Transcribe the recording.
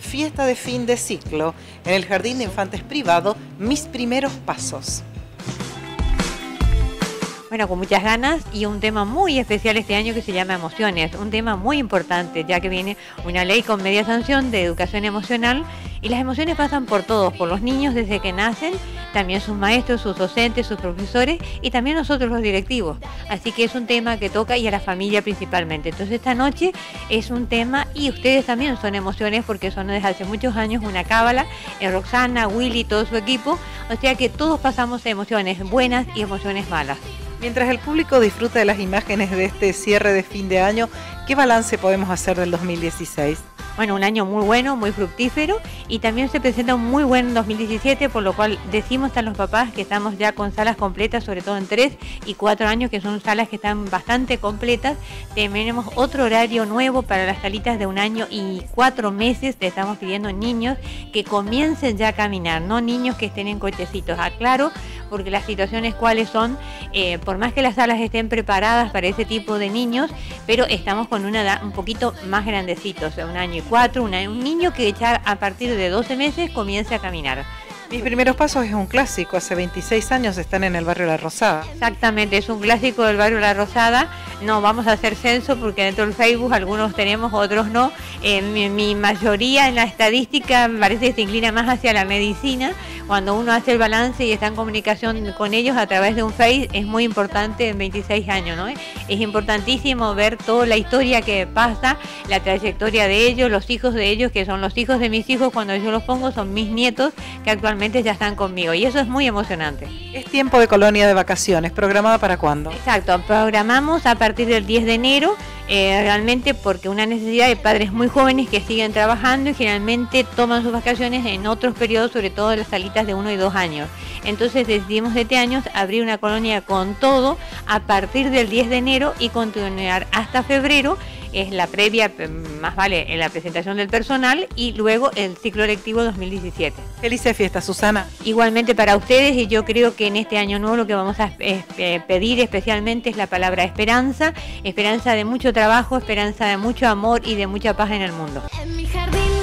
fiesta de fin de ciclo en el Jardín de Infantes Privado, Mis Primeros Pasos. Bueno, con muchas ganas y un tema muy especial este año que se llama emociones, un tema muy importante ya que viene una ley con media sanción de educación emocional y las emociones pasan por todos, por los niños desde que nacen, también sus maestros, sus docentes, sus profesores y también nosotros los directivos. Así que es un tema que toca y a la familia principalmente. Entonces esta noche es un tema y ustedes también son emociones porque son desde hace muchos años una cábala, en Roxana, Willy, todo su equipo, o sea que todos pasamos emociones buenas y emociones malas. Mientras el público disfruta de las imágenes de este cierre de fin de año, ¿qué balance podemos hacer del 2016? Bueno, un año muy bueno, muy fructífero y también se presenta un muy buen 2017, por lo cual decimos a los papás que estamos ya con salas completas, sobre todo en 3 y 4 años, que son salas que están bastante completas. Tenemos otro horario nuevo para las salitas de un año y 4 meses. Le estamos pidiendo niños que comiencen ya a caminar, no niños que estén en cochecitos. Aclaro, porque las situaciones cuáles son, eh, por más que las salas estén preparadas para ese tipo de niños, pero estamos con una edad un poquito más grandecito, o sea, un año y cuatro, un niño que ya a partir de 12 meses comience a caminar. Mis primeros pasos es un clásico, hace 26 años están en el barrio La Rosada. Exactamente, es un clásico del barrio La Rosada. No vamos a hacer censo porque dentro del Facebook algunos tenemos, otros no. Eh, mi, mayoría en la estadística parece que se inclina más hacia la medicina. Cuando uno hace el balance y está en comunicación con ellos a través de un Face, es muy importante en 26 años, ¿no? Es importantísimo ver toda la historia que pasa, la trayectoria de ellos, los hijos de ellos, que son los hijos de mis hijos, cuando yo los pongo son mis nietos, que actualmente ya están conmigo y eso es muy emocionante. Es tiempo de colonia de vacaciones, ¿programada para cuándo? Exacto, programamos a partir del 10 de enero, eh, realmente porque una necesidad de padres muy jóvenes que siguen trabajando y generalmente toman sus vacaciones en otros periodos, sobre todo las salitas de uno y dos años. Entonces decidimos este año abrir una colonia con todo a partir del 10 de enero y continuar hasta febrero es la previa, más vale, en la presentación del personal y luego el ciclo lectivo 2017. Felices fiestas, Susana. Igualmente para ustedes y yo creo que en este año nuevo lo que vamos a eh, pedir especialmente es la palabra esperanza, esperanza de mucho trabajo, esperanza de mucho amor y de mucha paz en el mundo. En mi jardín